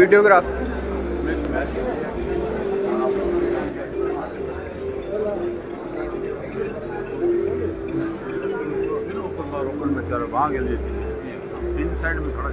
Videograph. वहाँ के लिए। इन साइड में खड़ा